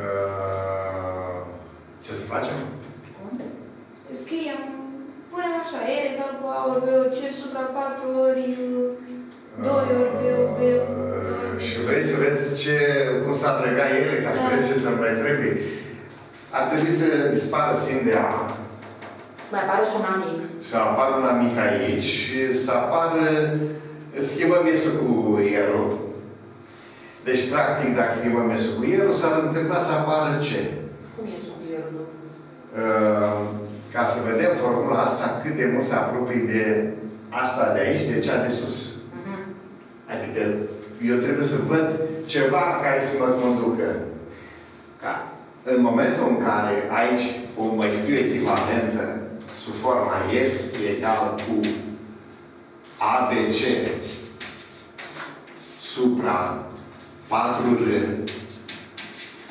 Uh, ce să facem? Unde? Scriem, punem așa, E egal cu A ori B ori C supra 4 ori 2 ori B ori B Uh, Și vrei să vezi ce, cum s-ar lega ele, ca să Da. vezi ce să mai trebuie. Ar trebui să dispară sin de A, Să mai apare și un amic. să apară un amic aici, și să apară, schimbăm mesul cu ierul. Deci, practic, dacă schimbăm mesul cu ierul, s-ar întâmpla să apară ce? Cum e subiectul? Uh, ca să vedem formula asta, cât de mult se apropie de asta de aici, de cea de sus. Mhm. Adică eu trebuie să văd ceva care să mă conducă. Ca în momentul în care aici o mai scriu echivalentă sub forma S egal cu ABC supra 4R.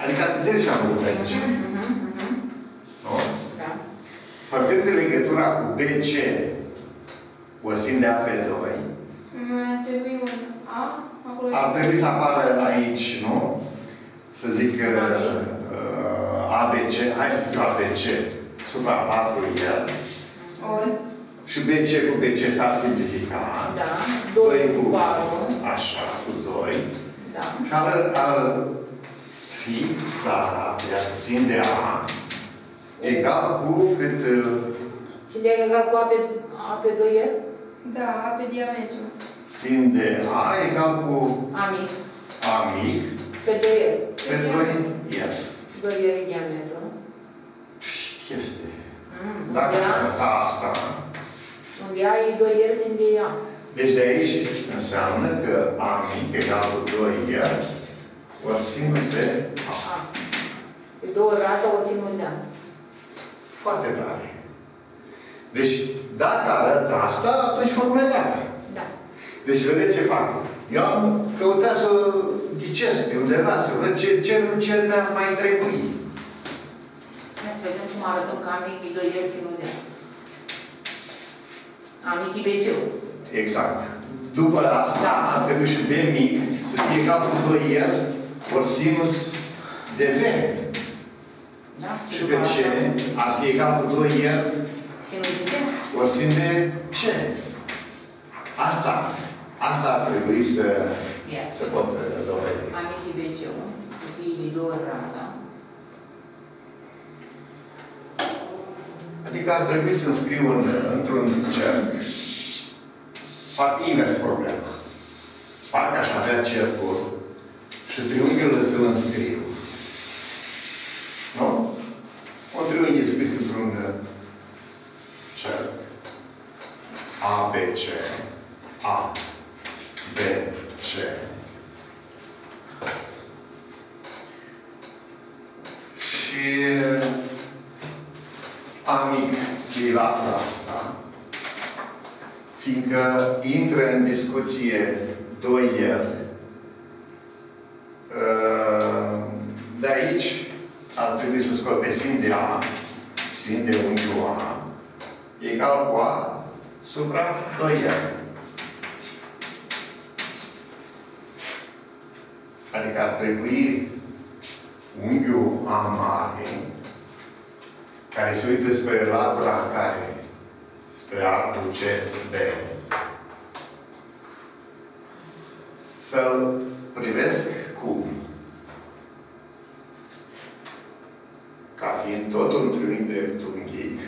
Adică ați înțeles ce am făcut aici. Mhm, mhm. Nu? Da. Făcând legătura cu BC, o sim de A pe 2, Mai trebuie un A, acolo ar trebui să apară aici, nu? Să zic că Amic. uh, ABC, hai să scriu ABC, supra 4L, ori și BC cu BC s-ar simplifica. Da. 2 Doi cu cu patru. Așa, cu 2. Da. Și ar, ar fi, țara, iar sim de A, egal cu cât uh, Și de egal cu A pe, A pe 2 e? da, A pe diametru. sim de A egal cu Amic. A mic Pe 2 e. pe 2 L. 2 e diametru. Chestie. Mm. Dacă Unde aș A- arăta asta, Unde A e 2 e, sunt de A. deci de aici înseamnă că A mic egal cu 2 L ori sinus de A. A. Pe două rata o simul de A. Foarte tare. Deci, dacă arăt asta, atunci formula e gata. Da. Deci, vedeți ce fac. Eu am căutat să ghicesc pe undeva, să văd ce, ce, ce mi-ar mai trebui. Hai să vedem cum arătăm că amic e 2 e, simul de A. Amic e BC-ul. Exact. După asta, Da. ar trebui și B mic să fie egal cu 2L ori sinus de B. Da? Și pe C ar fi egal cu 2L Simul de B. ori sin de C. Asta, asta ar trebui să, Ia. să pot uh, dovedi. Amic e BC-ul. Cu fiii de două rata. Adică ar trebui să înscriu în, într-un cerc. Fac invers problema. Parcă aș avea cercul și triunghiul să-l înscriu. Nu? Un triunghi scris într-un cerc. A, B, C. A, B, C. Și amic e latura asta, fiindcă intră în discuție doi el. Uh, De aici ar trebui să scot pe sin de A, sin de unghiul A, egal cu A supra 2 el. Adică ar trebui unghiul A mare care se uită spre latura în care, spre arcul CB, să-l privesc cum? Ca fiind tot un triunghi dreptunghic.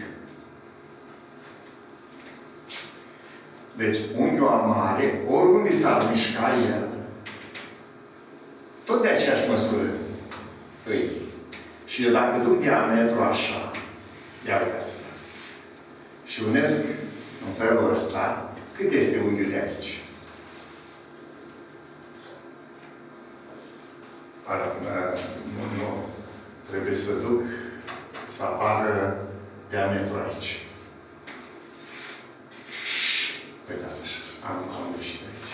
Deci, unghiul mare, oriunde s-ar mișca el, tot de aceeași măsură îi. Și dacă duc diametru așa, ia uitați-vă, și unesc în felul ăsta, cât este unghiul de aici? Ar, nu, nu, trebuie să duc să apară diametru aici. Uitați așa, am, am greșit aici.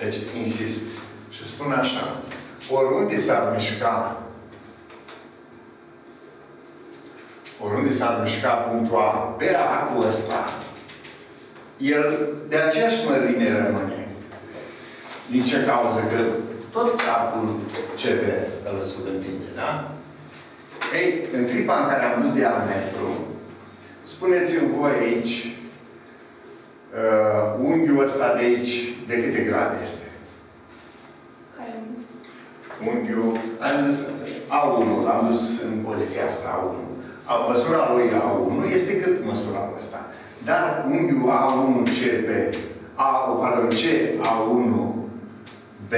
Deci, insist. Și spun așa, oriunde s-ar mișca, oriunde s-ar mișca punctul A pe arcul ăsta, el de aceeași mărime rămâne. Din ce cauză? Că tot capul CB îl subîntinde, da? Ei, în clipa în care am dus diametru, spuneți-mi voi aici, uh, unghiul ăsta de aici, de câte grade este? Care Unghiul, am zis A1, l-am dus în poziția asta A1. A, măsura lui A1 este cât măsura ăsta. Dar unghiul A1 CB, A, pardon, C A1 B.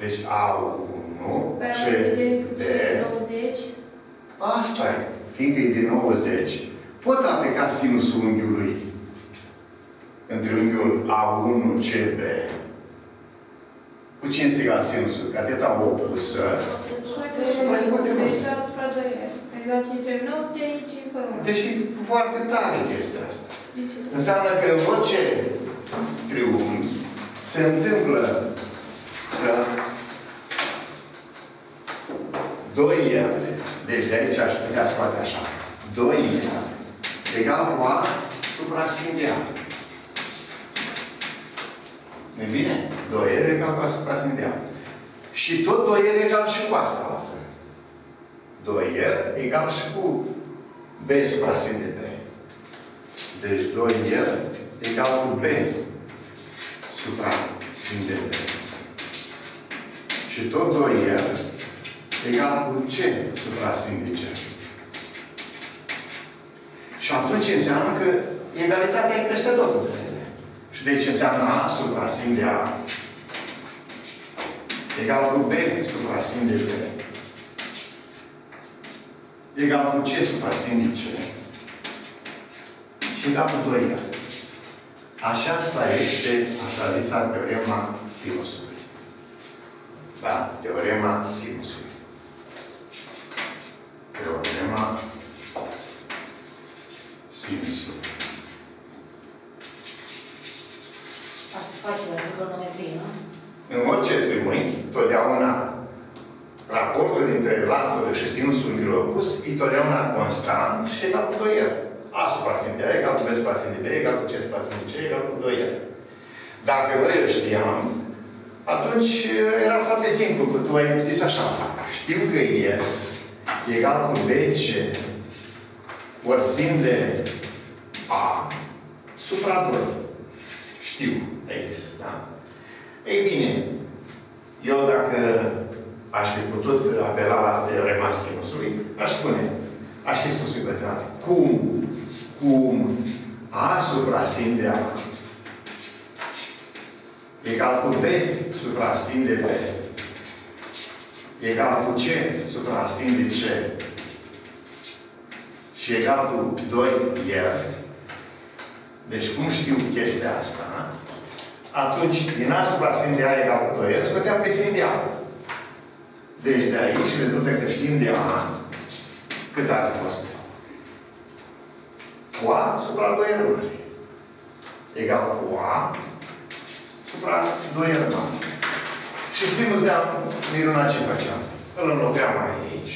Deci A1 Pe C vedere B. cu 90. Asta e. Fiindcă e de 90, pot aplica sinusul unghiului între unghiul A1 CB. Cu ce este egal sinusul? Cateta opusă. Deci asupra 2 Exact ce trebuie 9 de aici e fără mă. Deci e foarte tare chestia asta. De ce? Înseamnă că în orice triunghi se întâmplă că 2 L, deci de aici aș putea scoate așa, 2 L egal cu A supra sin de A. nu bine? 2 L egal cu A supra sin de A. Și tot 2 L egal și cu asta la fel. 2 L egal și cu B supra sin de B. Deci 2L egal cu B supra sin de B. Și tot 2L egal cu C supra sin de C. Și atunci înseamnă că egalitatea e peste tot între ele. Și deci înseamnă A supra sin de A egal cu B supra sin de B egal cu C supra sin de C și egal cu 2 L. Așa asta este așa zisa teorema sinusului. Da? Teorema sinusului. Teorema sinusului. Asta face la trigonometrie, nu? În orice triunghi, totdeauna raportul dintre latură și sinusul unghiului opus e totdeauna constant și egal cu 2L. A supra sin de A egal cu B supra sin de B egal cu C supra sin de C egal cu 2L. Dacă noi o știam, atunci era foarte simplu, că tu ai zis așa, știu că S egal cu BC ori sin de A supra 2. Știu, ai zis, da? Ei bine, eu dacă aș fi putut apela la teorema sinusului, aș spune, aș fi spus pe cum, cum A supra sin de A egal cu B supra sin de B egal cu C supra sin de C și egal cu 2 L. Deci cum știu chestia asta? Atunci, din A supra sin de A egal cu 2 L, scoteam pe sin de A. Deci de aici rezultă că sin de A cât ar fi fost? Cu A supra 2 L. Egal cu A supra 2 L. Și sinus de A minunat ce făceam? Îl înlopeam aici.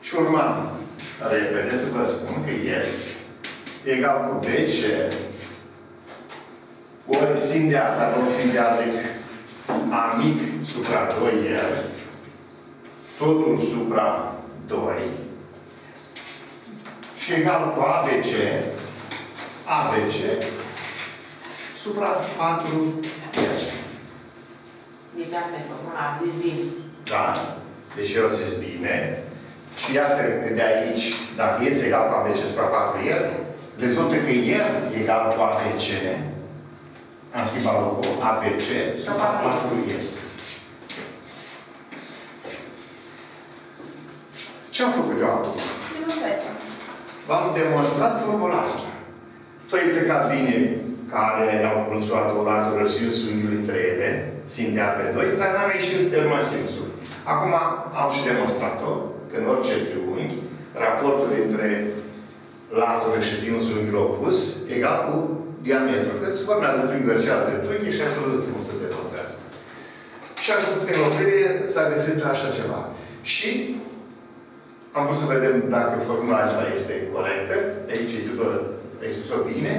Și urmam repede să vă spun că S egal cu BC ori sin de A, dar nu sin de A decât A mic supra 2L totul supra 2 și egal cu ABC ABC supra 4 Deci asta e formula, a zis bine. Da? Deci eu zis bine. Și iată că de aici, dacă este egal cu ABC supra 4L, rezultă că el egal cu ABC. Am schimbat locul ABC supra 4S. Ce am făcut eu acum? Demonstrația. V-am demonstrat formula asta. Tu ai plecat bine care au consulat o latură sinsul unghiului între ele, sin de pe 2, dar n-am ieșit terma sinsul. Acum am și demonstrat-o, că în orice triunghi, raportul dintre latură și sinusul unghiului opus egal cu diametru. Că se formează triunghiul cel de dreptunghi și ați văzut cum se demonstrează. Și acum, prin oprire, s-a găsit așa ceva. Și am vrut să vedem dacă formula asta este corectă. Aici e tot, ai spus-o bine.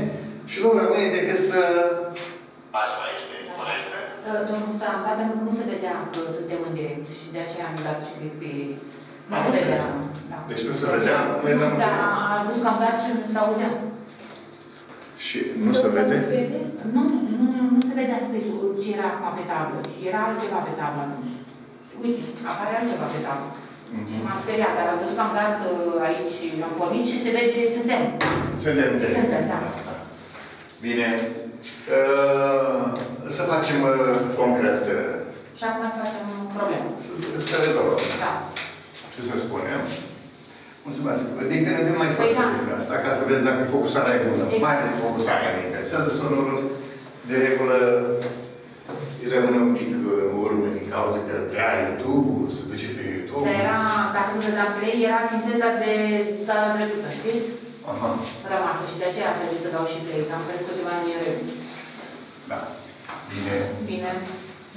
Și nu rămâne decât să... Așa este. nu s-a dat pentru că nu se vedea că suntem în direct și de aceea am dat și click pe... Nu se vedea, da. Deci nu se vedea? Nu eram... Da, a adus că am dat și nu se auzea. Și nu se vede? Se vede? Nu, nu, nu, nu se vedea scrisul ce era acum pe tablă. Și era altceva pe tablă atunci. Uite, apare altceva pe tablă. Și Mhm. m-am speriat, dar am văzut că am dat uh, aici, am pornit și se vede, suntem. Suntem de. Suntem, da. Bine. Uh, Să facem uh, concret. uh, Și acum să facem problemă. să- Să rezolvăm. Da. Ce să spunem? Mulțumesc. Din când în când mai fac Păi da. chestia asta, ca să vezi dacă focusarea e bună. Exact. Mai ales focusarea ne interesează. Sonorul de regulă rămâne un pic uh, în urmă din cauza că prea YouTube-ul, se duce pe YouTube. Dar era, dacă nu dădeam play, era sinteza de data trecută, știți? Aha. Rămasă și de aceea a trebuit să dau și play, că am crezut că ceva nu e în regulă. Da. Bine. Bine,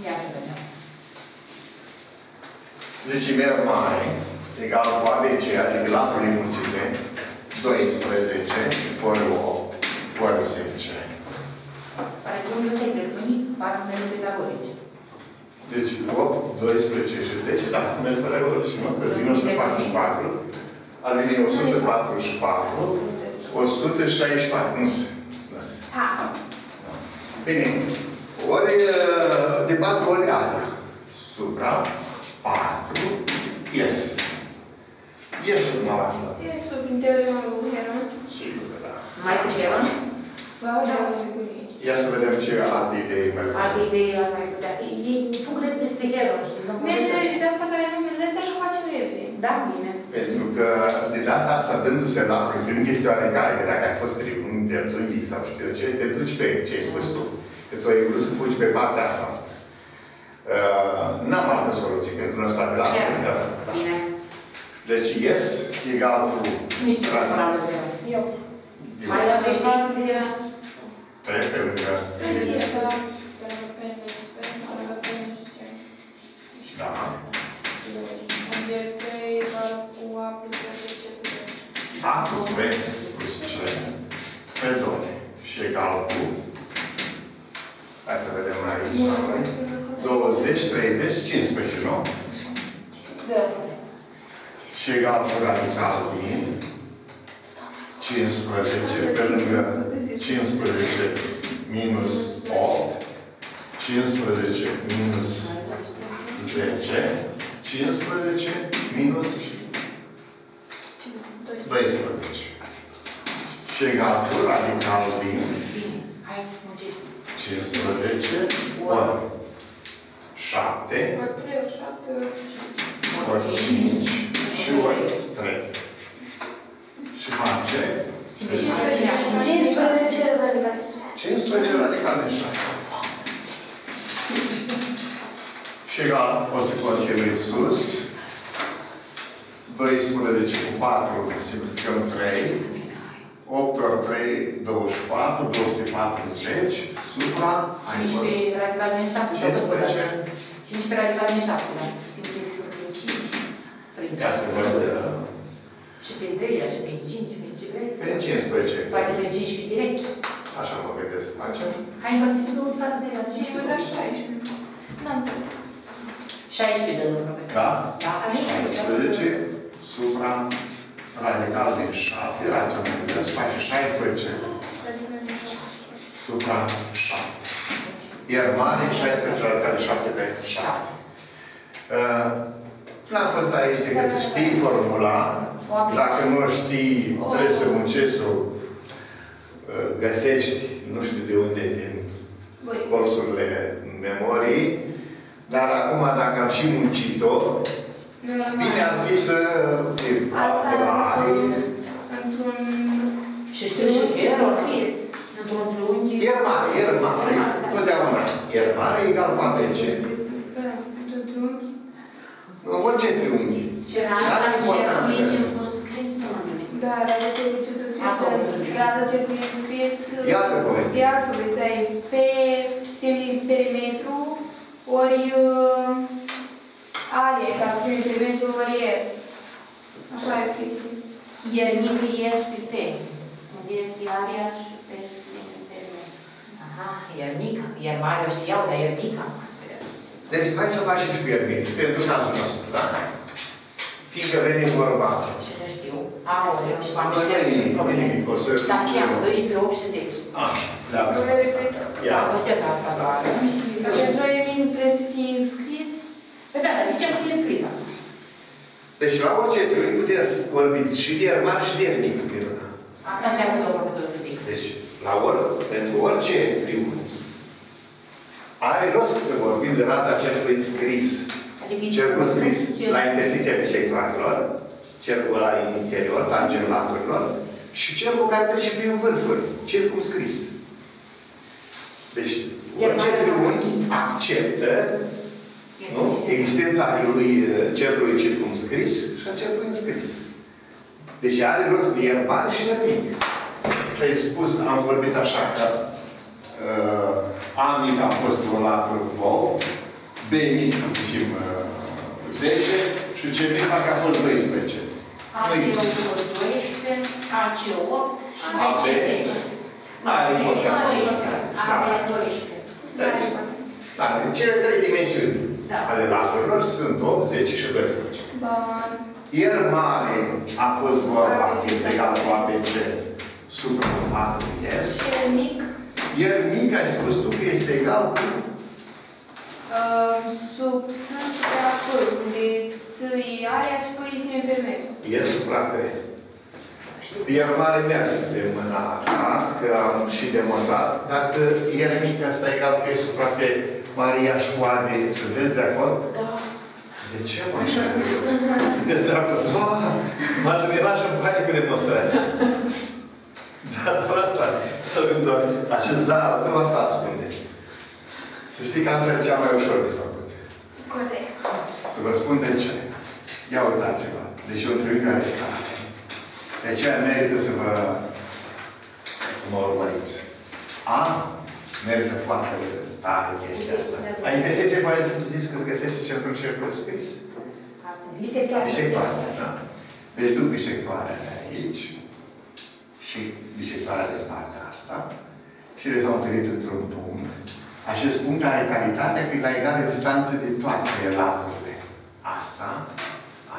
ia să vedem. Decimel mare egal cu ABC, adică latul înmulțime, 12 ori 8 ori 10. Care tu nu te întâlni, fac mele pedagogice. Deci 8, 12 și 10, da, spuneți pedagogici, mă, că din 144 ar veni 144, 164, nu se. Nu se. Ha! Bine. Ori uh, de 4 ori alea. Supra 4 ies. Iesul nu am aflat. Este prin teorema lui Heron. Sigur că da. Mai cu ce eroși? Va da, o secundă. Ia să vedem ce alte idei mai Alte idei ar mai putea fi. E fug de despre eroși, știți? nu Merge povestea. repede asta care numele astea și o facem repede. Da, bine. Pentru că de data asta, dându-se la prin chestia legale, că dacă ai fost tribun de dreptunghi sau știu eu ce, te duci pe ce ai spus tu. Că tu ai vrut să fugi pe partea asta. Uh, N-am altă soluție, pentru că nu state la Chiar. Bine. Deci, yes egal cu Niște personală zero. Eu. Mai la deci mai de Trei pe lângă. Da. A plus B plus C pe 2 și egal cu Hai să vedem aici. la noi. 20, 30, 15, nu? Și egal cu radical din 15 pe lângă 15 minus 8, 15 minus 10, 15 minus 12. Și egal cu radical din Bine. Hai, muncești. 15 ori 7 ori 5 și ori 3. Și face 15 radical din 7. Și egal, o să continui sus. 12 cu 4, simplificăm 3. 8 ori 3, 24, 240, supra, ai 15 radical din 7. 15, 15 radical din 7, da. Simplificăm prin 5. Ia să văd, uh, Și pe 3, și pe 5, pe ce vreți. pe 15, Poate pe 15 direct. așa mă vedeți să facem. Hai, împărțiți două toate de la 16 de luni, Robert. Da? Da. 16, supra, radical din 7, raționalizăm, și face 16, supra 7. Iar mare, 16 radical din 7 pe 7. Uh, N-a fost aici decât să știi formula. Dacă nu o știi, trebuie să muncești să o uh, găsești, nu știu de unde, din colțurile memoriei. Dar acum, dacă am și muncit-o, bine ar fi să fie Asta mare. într-un Și știu și erau scris. într-un triunghi. Iar mare, iar mare, totdeauna. Iar mare egal cu ABC. Într-un triunghi. În orice triunghi. Ce era N-are asta, ce era importanță. nici în scris, nu am nimic. Da, rada cercul scris, rada cercul scris. Iată povestea. Iată povestea e pe semiperimetru ori uh, aria, ca semiperimetru ori e. Așa e chestia. Iar mică ies pe P. Unde ies aria și pe semiperimetru. Aha, iar mică. Iar mare o știau, dar iar mică. Deci, hai să facem și cu iermit, pentru cazul nostru, da? Fiindcă venim vorba asta. Și nu știu. Aoleu, și v-am Nu e șters nimic, nu e probleme. nimic, o să- Dar știam, 12, 8 și 10. Așa, da. Numele cred. Ia. Da, o setă asta doar. Dar pentru emin trebuie să fie înscris. Păi da, dar zicem că e scris acum. Deci la orice triunghi putem să vorbim și de iermar și de iermic. Asta ce am vrut domnul profesor să zic. Deci, la or, pentru orice triunghi, are rost să vorbim de raza cercului scris. Adică Cercul scris Cel- la intersecția bisectoarelor, cercul la interior, tangent laturilor, și cercul care trece prin vârfuri, cercul scris. Deci, orice Iermare- triunghi acceptă nu? existența lui uh, cercului circumscris și a cercului înscris. Deci are rost de iermare și iermic. Și ai spus, am vorbit așa că uh, A mic a fost un latur 8, B mic, să zicem, uh, 10 și C mic parcă a fost 12. A Nu-i- eu 12, AC 8 și A, AC B. 10. N-are importanță. A, Da. B 12. Deci, da, cele trei dimensiuni Da. ale laturilor sunt 8, 10 și 12. Bun. Ieri mare a fost vorba că este egal cu ABC supra patru S. Cel mic. Ieri mic ai spus tu că este egal cu Uh, sub S supra P, unde S e area și P e semiperimetru. S supra P. Ieri mare merge pe mâna așa, că am și demonstrat. Dacă ieri mic asta e egal cu S supra P, Maria și Oade, sunteți de acord? Da. De ce mă așa credeți? Sunteți de acord? Ba, mă să ne lași în pace cu demonstrația. Dați vă asta. Doar acest da, nu asta ascunde. Să știi că asta e cea mai ușor de făcut. Corect. Să vă spun de ce. Ia uitați-vă. Deci e o triunghiare care. De aceea merită să vă să mă urmăriți. A merită foarte tare chestia asta. La intersecție poate să zis că îți găsești centrul cercului scris. Bisectoare. Bisectoare, da? Deci duc bisectoarea de aici și bisectoarea de partea asta și le s-au întâlnit într-un punct. Acest punct are calitatea că e la egală distanță de toate laturile. Asta,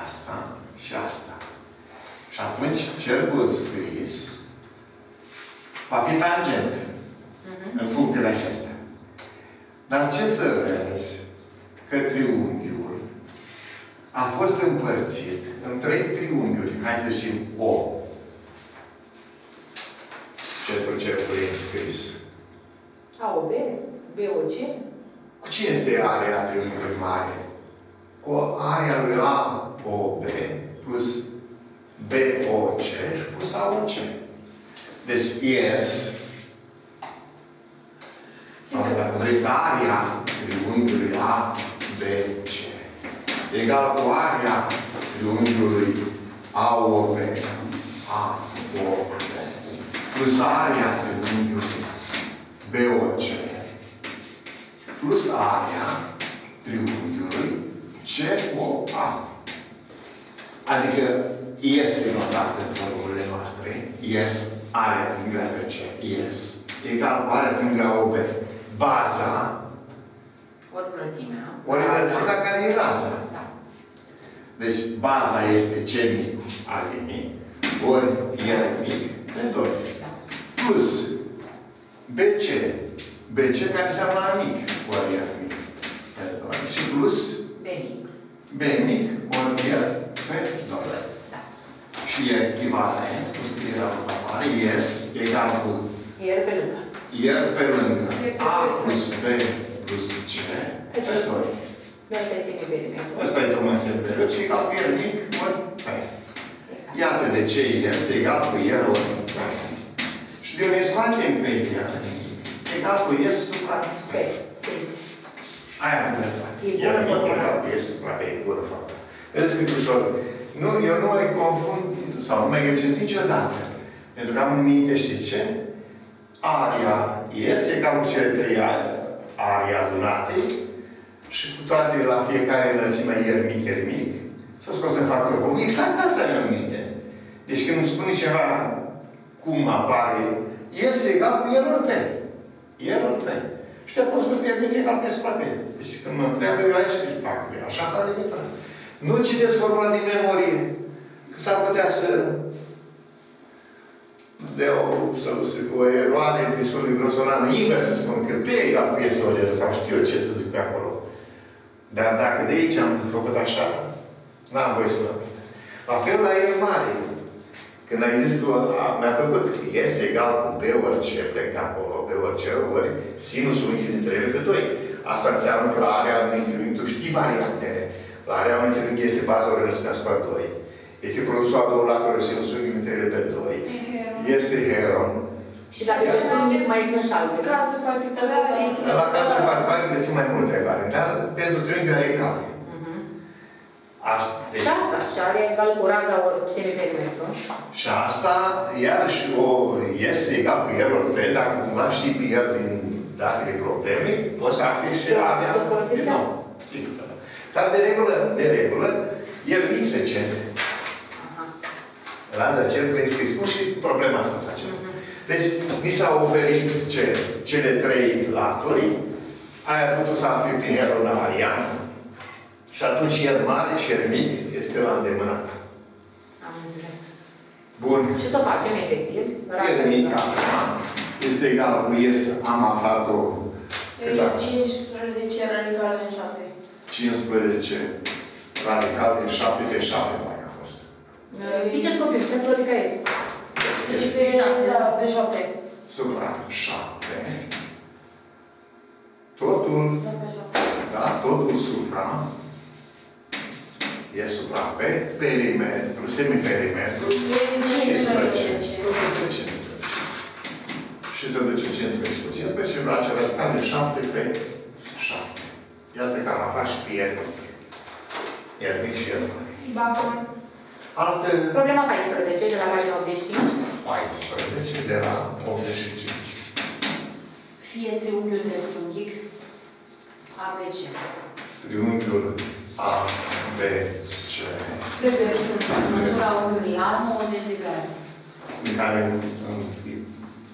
asta și asta. Și atunci cercul scris va fi tangent în punctele acestea. Dar ce să vezi? Că triunghiul a fost împărțit în trei triunghiuri. Hai să zicem O. Cercul cercului înscris. A, O, B, B, O, C. Cu cine este area triunghiului mare? Cu area lui A, O, B, plus B, O, C și plus A, O, C. Deci, yes, sau dacă vreți, area triunghiului A, B, C. Egal cu area triunghiului A, O, B. A, O, B. Plus area triunghiului B, O, C. Plus area triunghiului C, O, A. Adică este notat în formulele noastre. Yes, area triunghiului A, B, C. Yes. Egal cu area triunghiului A, O, B. Baza Ori înălțimea. ori înălțimea care e raza. Da. Deci baza este C mic al mic, ori R mic de 2. Da. Plus BC. BC care înseamnă A mic ori R mic pe 2. Și plus B mic. B mic ori R pe 2. Da. Și e echivalent cu scrierea la mare, yes, egal cu Iar pe lângă. R pe lângă A plus B plus C pe 2. De asta e semiperimetru. Ăsta e tocmai semnul și egal cu R mic ori P. Exact. Iată de ce este egal cu R ori P. Și de unde scoatem pe R egal cu S supra P. Aia am întrebat. E R bună mic formulă. egal cu S supra P. E bună formulă. Vedeți cât ușor. Nu, eu nu mai confund, sau nu mai greșesc niciodată. Pentru că am în minte, știți ce? Aria S egal cu cele trei arii adunate și cu toate la fiecare înălțime ier mic, ier mic, să scos în factor comun. Exact asta mi-am în minte. Deci când îmi spune ceva cum apare, este egal cu R ori P. R ori P. Și te-a pus cu pierdere egal pe spate. Deci când mă întreabă, eu aici își fac. Așa fac de fac. Nu citeți forma din memorie. Că s-ar putea să de o, să, să, o eroare destul de grosolană, invers să spun că pe egal cu esoler sau știu eu ce să zic pe acolo. Dar dacă de aici am făcut așa, n-am voie să mă La fel la el mare. Când ai zis tu, mi-a plăcut că S egal cu B orice, plec de acolo, B orice, ori sinusul unghiului dintre ele pe 2. Asta înseamnă că la area unui triunghi, tu știi variantele. La area unui triunghi este baza ori asupra 2. Este produsul a două laturi sinusul unghiului dintre ele pe 2. Este heron. Și dacă pe trunchic mai sunt și altele. Cazul particular, La cazul particular găsim mai multe variante, dar pentru triunghi are egale. Mhm. Asta. Deci, Și asta, și are egal cu raza ori semiperimetru. Și asta, iarăși, o este egal cu error pe, dacă cumva știi pe el din datele probleme, poți să afli și Da, avea pot folosi din și nou. Sigur, da. Dar de regulă, de regulă, el mic se cere. Aha. Raza cercului scris. Cum și problema asta s-a cerut. Mhm. Deci, mi s-au oferit ce? Cele trei laturi, aia putut să afli prin error la Marian, și atunci el mare și el mic este la îndemână ta. Am înțeles. Bun. Și să o facem efectiv. El mic acum este egal cu S, am aflat-o cât a- 15 radicale în 7. 15 radical din 7 pe 7, parcă a fost. Ziceți copil, puteți logica ei. Este da, pe 7. supra 7. Totul, pe 7. da, totul supra e supra pe perimetru, semiperimetru, 15. Totul pe 15. Și se duce 15 cu 15 și face radical de 7 pe 7. Iată că am aflat și pe iernic. Iernic și iernic. Baba. Alte Problema 14, de la pagina 85. 14 de la 85. Fie triunghiul dreptunghic ABC. Triunghiul A, B, C, Măsura unghiului A 90 de grade. în care în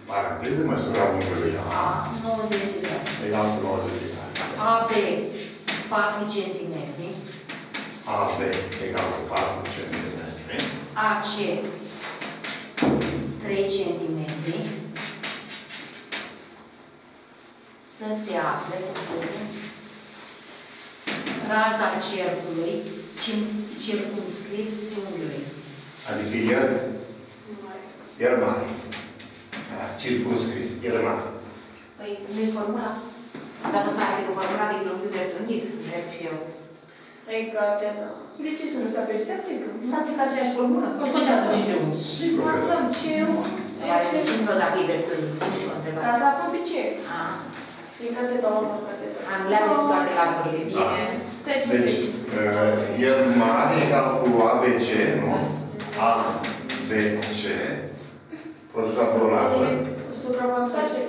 paranteză măsura unghiului A, A 90 de grade. egal cu 90 de grade. AB 4 cm. AB egal cu 4 cm. AC 3 cm. Să se afle raza cercului cim- circumscris triunghiului. Adică el, el mare. Da, circunscris, el mare. Păi, nu-i formula? Dar nu frate cu formula de triunghiul dreptunghic, drept și eu. Regate, da. De ce să nu se aplice? Se aplică. Nu aplică aceeași formulă. Nu contează ce triunghi. Sigur că da. Aflăm ce eu... Iar ce nu dacă e dreptunghic? Nu știu, întrebat. Ca să aflăm pe ce. Ah, Și cateta, urmă cateta. Am le-am zis toate laburile bine. Deci, Deci, uh, el mare egal cu ABC, nu? A, B, C, produsul a două laturi. suprafațe.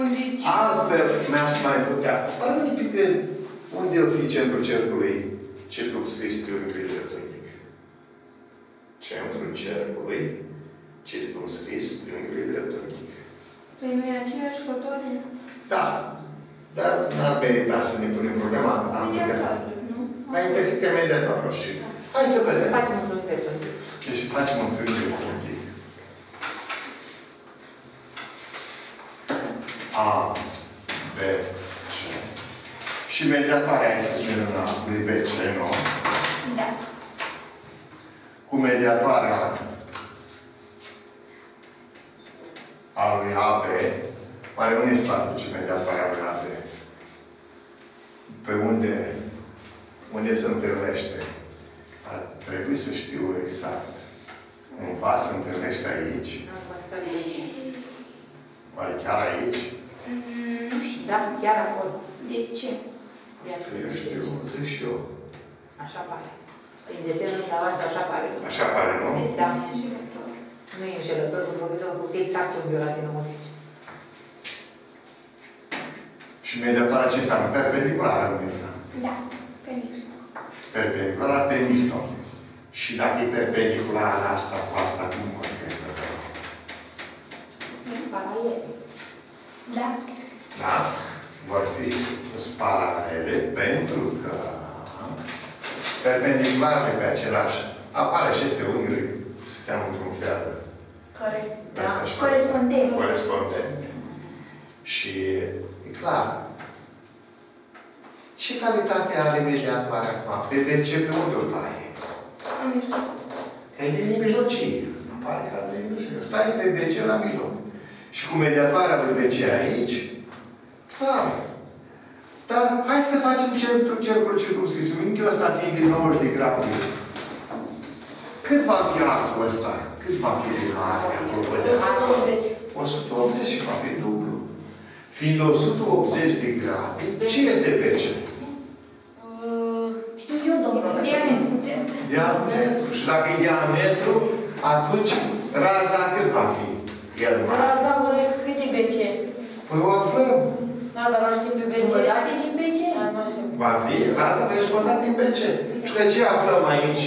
Unde Altfel mi-aș mai putea. Păi uite că unde o fi centrul cercului circumscris triunghiului dreptunghic? Centrul cercului circumscris triunghiului dreptunghic. Păi nu e aceeași hotore? Da, dar n-ar merita să ne punem problema antică. Mediatoare, nu? Mai intersecția mediatorilor și... Hai să vedem. Facem un triunghi dreptunghic. Deci facem un triunghi dreptunghic. A, B, C. Și mediatoarea ai spus minunat lui B, C, nu? Da. Cu mediatoarea a lui AB, oare unde se va duce mediatoarea lui AB? Pe unde, unde se întâlnește? Ar trebui să știu exact. Cumva se întâlnește aici? Nu știu, atâta de aici. Oare chiar aici? Mm, Nu știu. Da, chiar acolo. De ce? Ia Să eu știu, zic și eu. Așa pare. Prin desenul de asta așa pare. Așa pare, nu? Înseamnă. Desene înșelător. Nu e înșelător, cu profesor cu exact unghiul ăla din 90. Și mediatoarea ce înseamnă? Perpendiculară, nu e? Da. Pe mijloc. Perpendiculară pe mijloc. Și dacă e perpendiculară asta cu asta, cum manifestă? Paralel. Da. Da? vor fi paralele pentru că perpendicularele pe același apare și este unghiul, se cheamă într-un fel de Care? Asta și Corespondent. corespondent. Și e clar. Ce calitate are mediatoarea acum? Pe BC pe unde o taie? Am mijloc. Că e linie mijlocie. Apare ca linie mijlocie. Stai pe BC la mijloc. Și cu mediatoarea lui BC aici, clar. Dar hai să facem centru, cercul circumscris. Unghiul ăsta fiind din 90 de grade. Cât va fi arcul ăsta? Cât va fi din area acolo? 180 și va fi dublu. Fiind 180 de grade, ce este BC? Știu eu, domnul profesor. Diametru. Diametru. Și dacă e diametru, atunci raza cât va fi? El mare. Raza vă cât e BC? Păi o aflăm. Da, dar nu știm pe BC. Jumătate din BC? Da, nu știm. Va fi raza de jumătate din BC. Și de ce aflăm aici?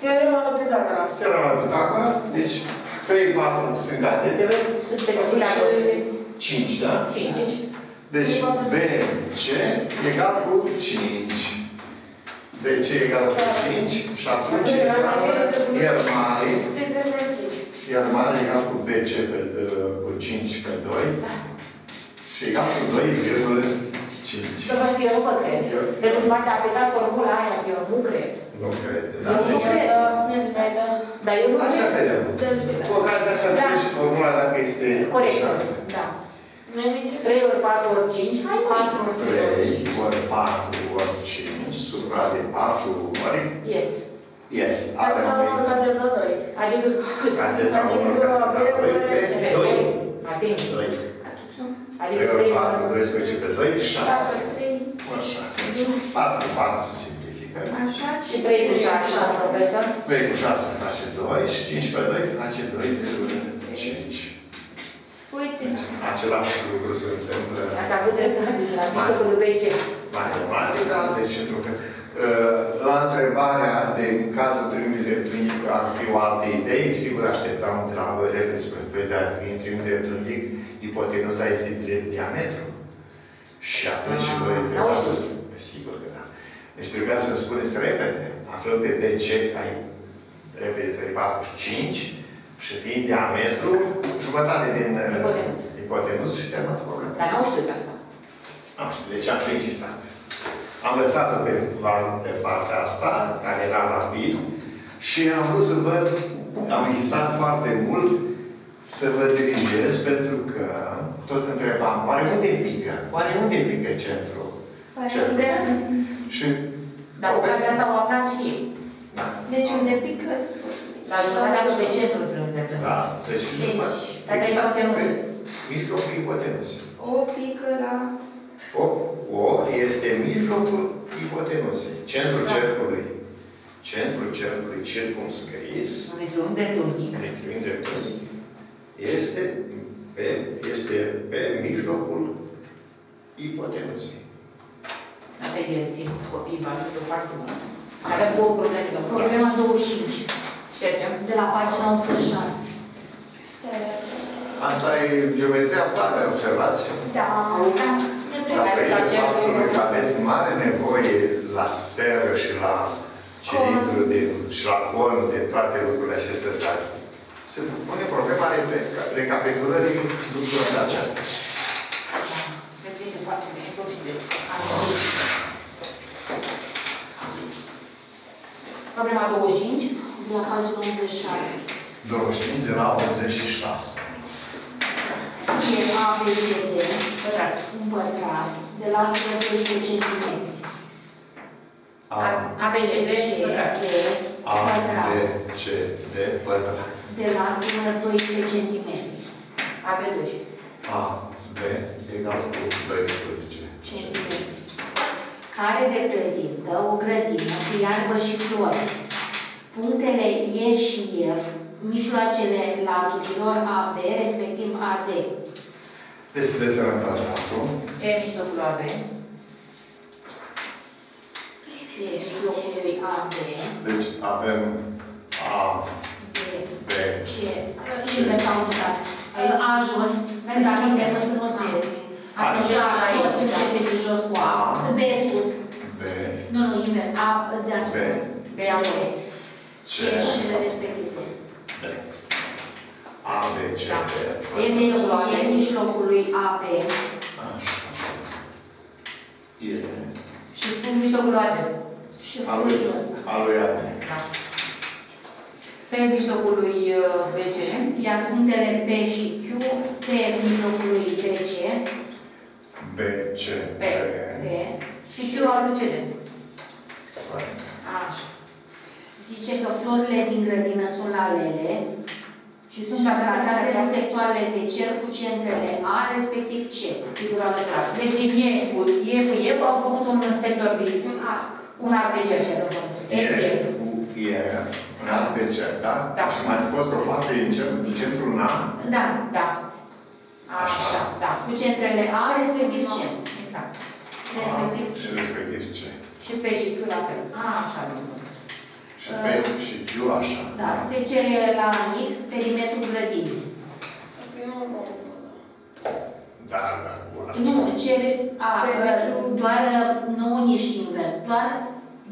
Teorema lui Pitagora. Terora de Pitagora. Deci 3, 4 sunt catetele. Sunt pe Pitagora. 5, da? Cinci. Deci BC egal cu 5. BC egal cu 5 și atunci înseamnă R mare, R mare egal cu BC pe, uh, cu 5 pe 2 și egal cu 2,5. Să vă știu, eu nu vă cred. Trebuie să mai aplicat formula aia, eu nu cred. Nu cred. Eu Da? nu cred. Dar eu nu Hai să cred. vedem. Dăm și Cu ocazia asta, Da. da. și formula dacă este... Corect. așa. Da. Nu e nici 3 ori 4 ori 5, hai mă. 3 ori 4 ori 5, supra de 4 ori, Yes. yes, avem Catedra 1, catedra 2. Adică cât? catedra 1, Adică catedra 2 pe Pe 2. doi. Atenție. 2. Adică 3 ori 3 4, 12 pe 2, 6. 3. Ori 6. 4, 4 se simplifică. Așa. Și 3 cu 6, la profesor. 2 cu 6 face 2 și 5 pe 2 face 2,5. Uite. Același lucru se întâmplă Ați avut dreptate la mijlocul lui BC. matematica, deci într-un fel. Uh, La întrebarea de în cazul triunghiului dreptunghic ar fi o altă idee, sigur așteptam de la voi repede spre pe de a fi în triunghi dreptunghic, ipotenuza este de diametru. Și atunci Ah, voi trebuia n-au să știut. Sigur că da. Deci trebuia să spuneți repede. Aflăm pe BC, ai repede 3, 4 și 5 și fiind diametru, jumătate din uh, Ipotenuză. ipotenuză și terminat problema. Dar n-au știut asta. Am știut, deci am și insistat. Am lăsat-o pe, la- pe partea asta, care era rapid, și am vrut să văd, am insistat foarte mult să vă dirigez, pentru că tot întrebam, oare unde pică? Oare unde pică centrul? Pare Cercul. unde... Și... Dar cu ocazia asta au aflat și ei. Da. Deci unde pică... La jumătatea lui de centru prin unde plâng. Da. Deci, Deci, dacă e exact pe ipotenuză. mijlocul ipotenuzei. O pică la... O, o este mijlocul ipotenuzei. Centrul Exact. cercului. Centrul cercului circumscris Unui triunghi dreptunghic. Triunghi dreptunghic este pe, este pe mijlocul ipotenuzei. Asta e direcție. Copiii vă ajută foarte mult. Avem două probleme. domnule. Problema 25. Ștergem. de la pagina 86. Asta e geometria plană, observați? Da. Ne Datorită la cercul. faptului că aveți mare nevoie la sferă și la cilindru de, și la con de toate lucrurile acestea, dar se pune problema repe- recapitulării lucrurilor acestea. Depinde foarte bine. tot și de Problema 25. De la pagina 86. 25 de la 86. Fie ABCD Pătrat. un pătrat de la 12 cm. A, A, B, C, D, pătrat. A, pătrat B, C, D, pătrat. de la 12 cm. AB 12. A, B, egal cu 12. cm. Care reprezintă o grădină cu iarbă și flori punctele E și F, mijloacele latudilor AB, respectiv AD. Deci să desenăm quadratul. E mijlocul AB. E mijlocul AB. Deci avem A, B, C. Și pe s-au mutat. A jos, pentru că aminte noi să notez. Atunci A jos da. începe de jos cu A. B sus. B. Nu, nu, invers. A deasupra. B, A, B. C, Da. D. E Deci mijlocul e A, în mijlocul lui AB Așa. E. Și în mijlocul lui AD. și A lui, fâșul ăsta. a lui A. Da. Pe mijlocul lui uh, BC. Iar punctele P și Q pe mijlocul lui BC, B, C, D. P, Și Q al lui CD. Așa. Zice că florile din grădină sunt la lele și sunt Și aplantate aplantate în sectoarele de cer cu centrele A, respectiv C. Figura laterală. Deci din E cu E cu F au făcut un sector de Un arc. un arc de cer. E F. cu E, un alt B, C, da? Da. Și mai fost o parte în centru- în centrul un A. Da, Da. Așa, da. cu centrele A, respectiv C. Exact. Respectiv A C. Și respectiv C. Și pe și Q la fel. Așa, domnule. Și B și Q așa. Da, se cere la mic perimetrul grădinii. Eu nu mă Da, da, cu așa. Nu, cere, a, Perimetrul- doar, nu nici invers, doar,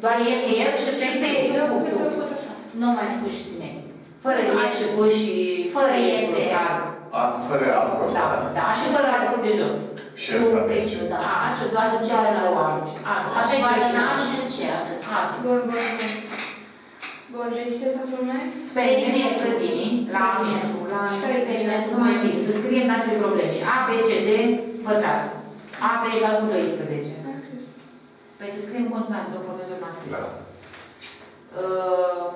doar E, F și pe P, Eu cu pe Q. să pot așa. Nu mai spui și simetri. Fără E și cu și... Fără E pe arc. A, fără albul ăsta. Da, da. Și fără arcul de jos. Și ăsta Cu B, P, C. da. A, și doar în cealaltă arci. A, Așa e Doar în pe A și în C, atât. Atât. Bun, bun, bun. Bun, deci ce să facem noi? Perimetrul grădinii, la metru, la Și care e perimetrul Nu mai bine, să scriem toate probleme. A, B, C, D, pătrat. A, B egal cu 12. Am scris. Păi să scriem constant, domnul profesor m-a scris. Da. Uh,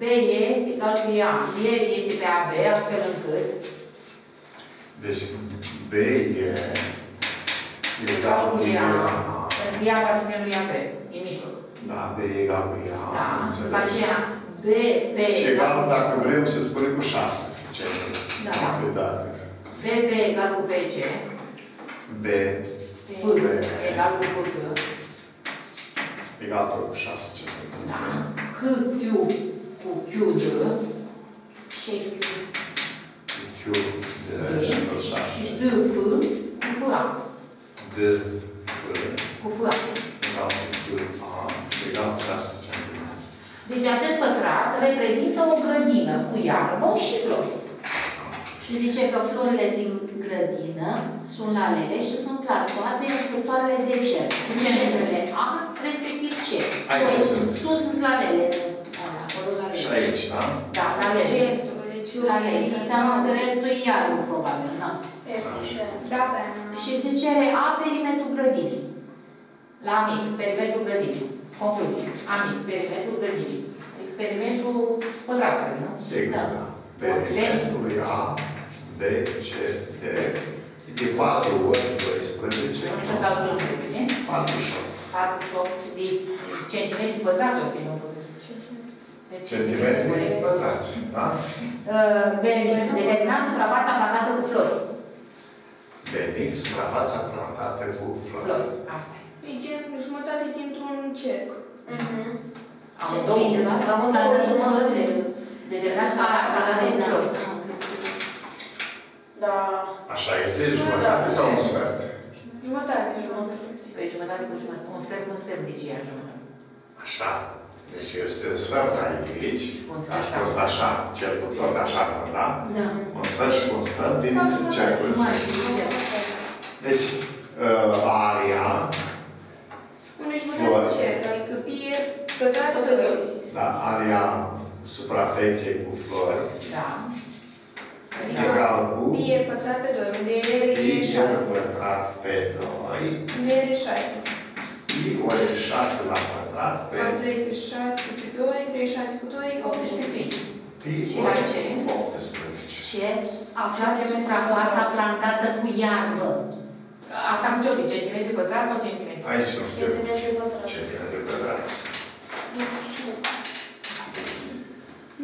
B e egal cu A. E este pe AB, astfel încât Deci B e egal cu E. E aparține lui AB, e mijloc. Da, B e egal cu E. Da, am după înțeles. aceea B, B Și egal, dacă vrem să spunem cu 6. Ce? Da. Dacă, dacă. B, B egal cu BC, B P egal cu PG, egal tot cu 6. Ce? da. C, Q cu QD, Ce Q? Q de și tot 6. și D, F cu FA, D, F, cu FA. Egal cu Q, A, egal cu 6 cm. Deci acest pătrat reprezintă o grădină cu iarbă și flori. Și zice că florile din grădină sunt la lele și sunt plantoate în sectoarele de cer, cu centrele A, respectiv C. Aici Sus- sunt. Sus sunt la lele. alea, acolo la Și lele. aici, da? Da, la lele. Centrul, deci... La lele. Înseamnă că restul e iarbă, probabil, nu? Da, pe aia. Și se cere A perimetrul grădinii. La mic, perimetrul grădinii. Concluzie. A mic, perimetrul grădinii. Deci perimetrul pătratului, nu? Sigur, Da. da. Perimetrul A, B, C, D, de 4 ori 12, Nu știu calculul de bine. 48 48 de centimetri pătrați, o fi, nu Deci, centimetri pătrați, da? Uh, Benedict, determinați suprafața plantată cu flori. Benic, suprafața plantată cu flori. Flori, asta e. E gen jumătate dintr-un cerc. Am Ce- două, ce e, da? am două Plantată cu jumătate. flori. Determinați suprafața plantată cu flori. Da. Așa este? Jumătate sau un sfert? Jumătate. Păi jumătate cu jumătate, un sfert cu un sfert, deci e jumătate. Așa. Deci este un sfert aici. Un sfert, A fost așa, cel cu tot așa, da? Da. Un sfert și un sfert din Fac jumătate, cercul ăsta. Deci, uh, area, Unde jumătate cerc, adică pie pătrat doi. da, area suprafeței cu flori, Da. Adică egal cu pie pătrat pe doi, unde e pi e 6. pătrat pe 2, Unde e 6. pi ori 6 la pătrat pe Am 36 cu 2, 36 cu 2, 18 fi. pi Și la ori ce? 18. Ce? Aflați suprafața plantată cu iarbă. Asta cu ce-o fi? Centimetri pătrați sau centimetri? Aici nu știu Centimetri pătrați. centimetri pătrați.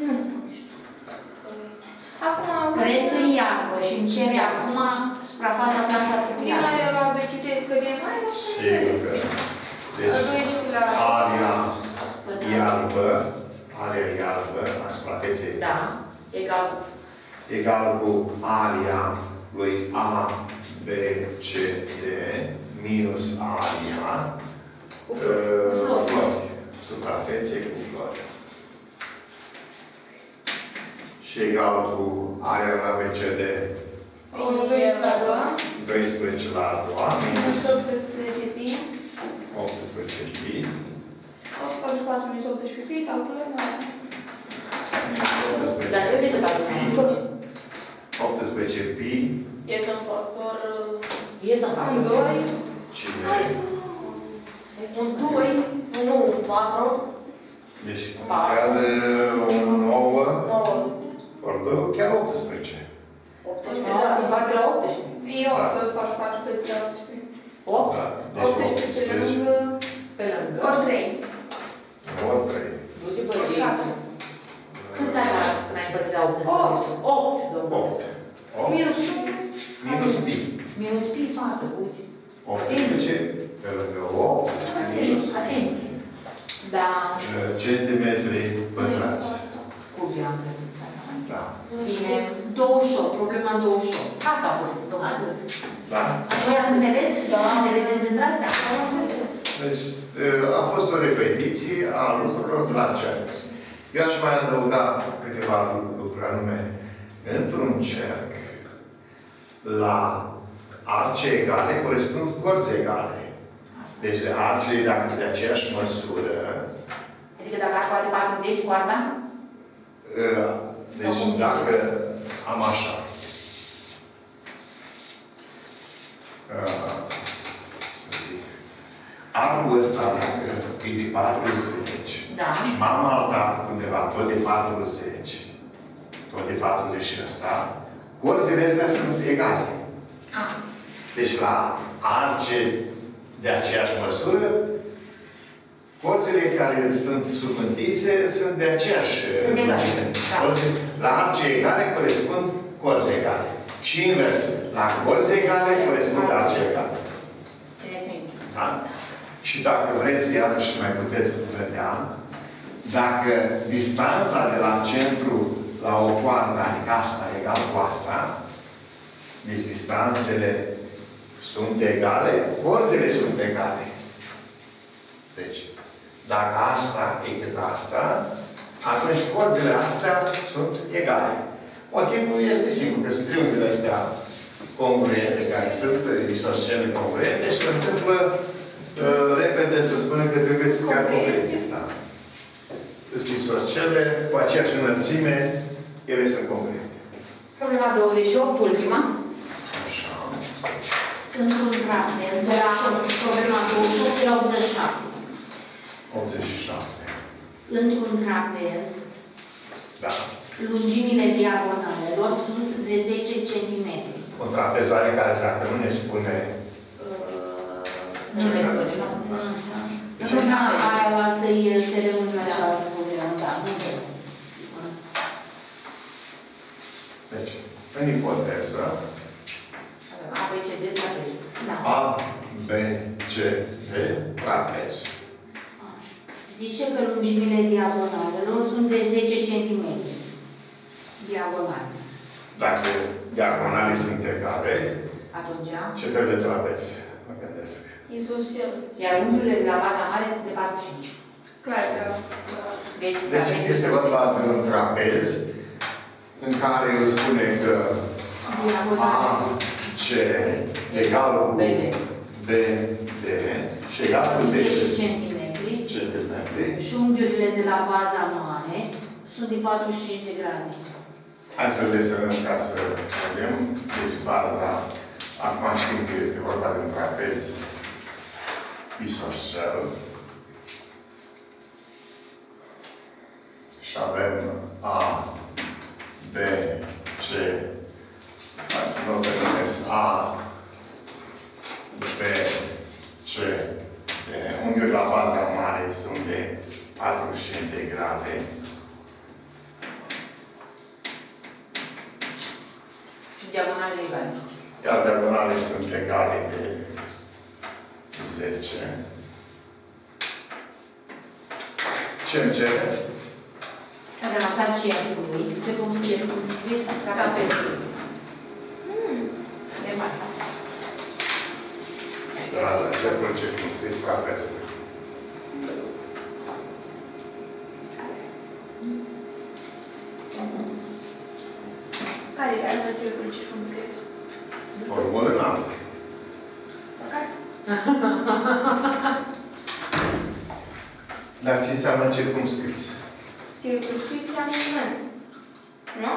Nu. Acum, Restul e iarbă și îmi cere acum suprafața plantată cu iarbă. Primarea la ABCD scădem mai așa. Sigur că. Deci, La 12 la... area iarbă, area iarbă a suprafeței Da. Egal. egal cu area lui A, B, C, D, minus area Cu uh, flori. flori. Suprafeței cu flori. și egal cu area la BCD 12 la 2. 12 la a doua minus 18 pi. 18 pi 144 minus 18 pi, calculăm. minus Dar 18 trebuie să facem aici. 18 pi Este un factor... E să facem. Un 2. Cine Un 2, nu, un 4, deci Patru. chiar un 9 9, ori 2 chiar 18 18, Da, se da. face la 18. E 8, 144 pe la 18. 8 da deci 18 pe 18 lângă pe lângă. ori 3. ori 3 Du-te pe Ori ei. 7. Câți ani la când ai împărțit la 18? Opt. 8, domnule. 8 8 Minus 1. minus pi Minus pi fată, uite. 18 pe lângă 8 minus Atenție. Da. uh, centimetri pătrați. Cubian. Da. Bine. 28, problema 28. Asta a fost, domnule. Da. Voi ați înțeles? Da. Înțelegeți între astea? Am înțeles. Deci uh, a fost o repetiție a lucrurilor de la cerc. Eu aș mai adăuga câteva lucruri anume. Într-un cerc, la arce egale corespund corzi egale. Deci de arcele, dacă sunt de aceeași măsură, Adică dacă ar scoate 40 coarda, uh, deci Sau cum dacă am așa, uh, să zic, arbul ăsta, dacă e de 40, da. și m-am altat undeva tot de 40, tot de 40 și ăsta, corzile astea sunt egale. Ah. Deci la arce de aceeași măsură, corzile care sunt subîntise sunt de aceeași Sunt egale, lungime. da. Corzi- La arce egale corespund corzi egale. Și invers, la corzi egale corespund arce egale. Țineți minte. Da? Și dacă vreți, iarăși mai puteți vedea, dacă distanța de la centru la o coardă, adică asta egal cu asta, deci distanțele sunt egale, corzile sunt egale. Deci, dacă asta e cât asta, atunci corzile astea sunt egale. Motivul este simplu, că sunt triunghiile astea congruente, care sunt isoscele congruente și se întâmplă uh, repede să spunem că trebuie să fie congruente. Da. Sunt isoscele cu aceeași înălțime, ele sunt congruente. Problema 28, ultima. Așa. Într-un trapez, de la problema 28 de la 87. 87. Într-un trapez, Da. lungimile diagonalelor sunt de 10 cm. O trapezoare care, dacă nu ne spune Nu ne spune, nu? Așa. Deci Nu, da, aia la altă e terenul la cealaltă problemă, da, nu văd. Deci, în ipoteză, A, B, C, D, trapez. Da. A, B, C, D, trapez. Zice că lungimile diagonalelor sunt de 10 cm. Diagonale. Dacă diagonale sunt egale, Atunci, ce fel de trapez? Mă gândesc. Isoscel. iar unghiurile de la baza mare de 45. Clar, da. Deci, Deci este vorba de un trapez în care îmi spune că A, C egal cu B, D. B, D și egal cu 10 10 cm. Centimetri. Și șunghiurile de la baza mare sunt de 45 de grade. Hai să desenăm ca să vedem. Deci baza, acum știm că este vorba de un trapez isoscel. Și avem A, B, C, hai să nu vedem, A, B, C, D. Unghiul la baza mare sunt de 45 de grade. Și diagonale egale. Iar diagonale sunt egale de 10. Ce îmi cere? Relația cercului, de cum cercul scris, trapezul. E mare. De la cercul circunscris trapezului. are la cercul circumscris? Formulă n-am. Păcat. Dar ce înseamnă circumscris? Circumscris înseamnă mână. Nu?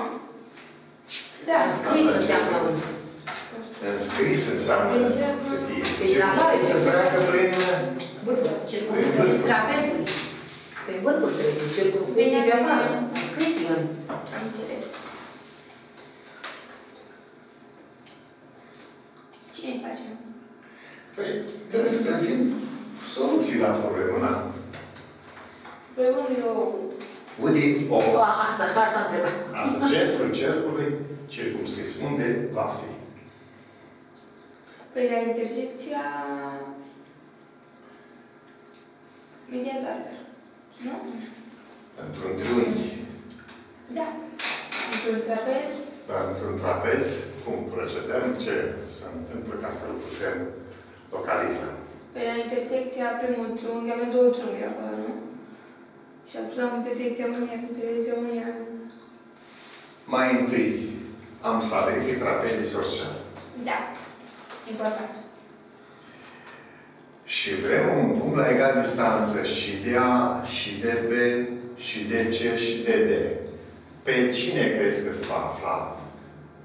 Da. Scris înseamnă un. Înscris înseamnă să fie. Deci, Ce la care să se treacă prin... Vârful. Circumscris trapezul. Pe vârful trebuie. Circumscris Bine, e pe afară. bine. Scris e în. Am înțeles. Cine îi face? Păi, trebuie să găsim soluții la problemă, na? Păi unul e o... Unde o... A, Asta, asta întreba. Asta, centrul cercului circumscris. Unde va fi? Păi la intersecția... Mediatoare. Nu? Într-un triunghi. Da. Într-un trapez. Dar într-un trapez, cum procedăm? Ce se întâmplă ca să-l putem localiza? Pe la intersecția primul triunghi, avem două triunghiuri acolo, nu? Și aflăm intersecția unia cu intersecția unia. Mai întâi am stabilit trapezii social. Da. Important. Și vrem un punct la egal distanță și de A, și de B, și de C, și de D. Pe cine crezi că se va afla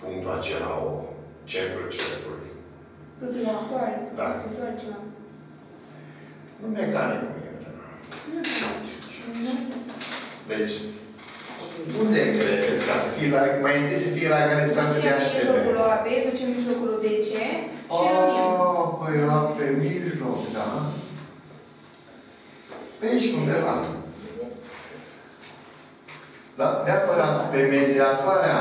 punctul acela, o centrul cercului? Calculatoare. Da. Să doar ceva. Nu mecanic. Nu știu. Nu. Deci, unde credeți ca să fie la, mai întâi să fie la egal distanță de A Ducem și de B? mijlocul AB, ducem mijlocul DC și unim. Oh, păi era pe mijloc, da? Pe aici undeva. Da? Neapărat pe mediatoarea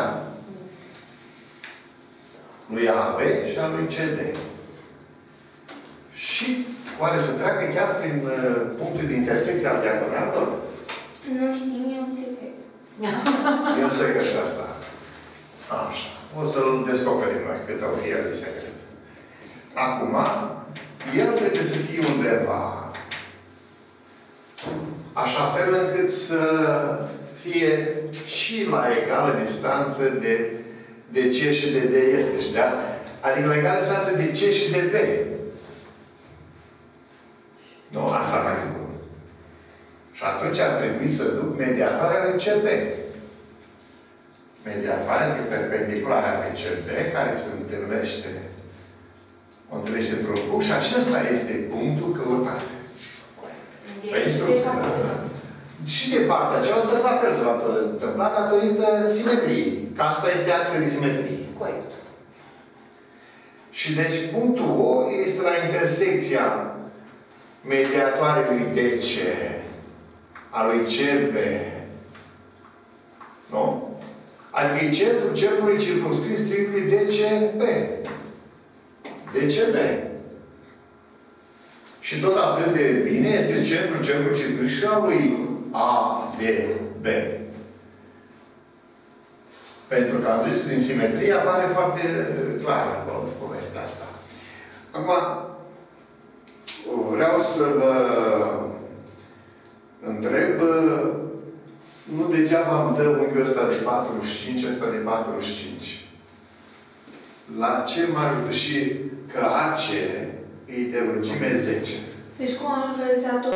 lui AB și a lui CD. Și oare să treacă chiar prin uh, punctul de intersecție al diagonalelor? Nu știm, e un secret. Eu să și asta. Așa. O să-l descoperim noi cât o fie de secret. Acum, el trebuie să fie undeva așa fel încât să fie și la egală distanță de, de C și de D este, și da? Adică la egală distanță de C și de B. Nu, asta mai e bun. Și atunci ar trebui să duc mediatoarea lui CB. Mediatoarea de perpendiculară pe CB, care se întâlnește, o întâlnește într-un punct și acesta este punctul căutat. Deci, Pentru de că- fapt, Și de partea cealaltă, la fel se va întâmpla datorită simetriei. Că asta este axa de simetrie. Corect. Și deci punctul O este la intersecția mediatoarei lui DC, a lui CB. Nu? Adică e centrul cercului circumscris triunghiului DCB. DCB. Și tot atât de bine este centrul cercului circumscris al lui ADB. Pentru că am zis, din simetrie apare foarte clar acolo povestea asta. Acum, vreau să vă întreb, nu degeaba am dă unghiul ăsta de 45, ăsta de 45. La ce mă ajută și că AC e de lungime 10. Deci cum am înțeles tot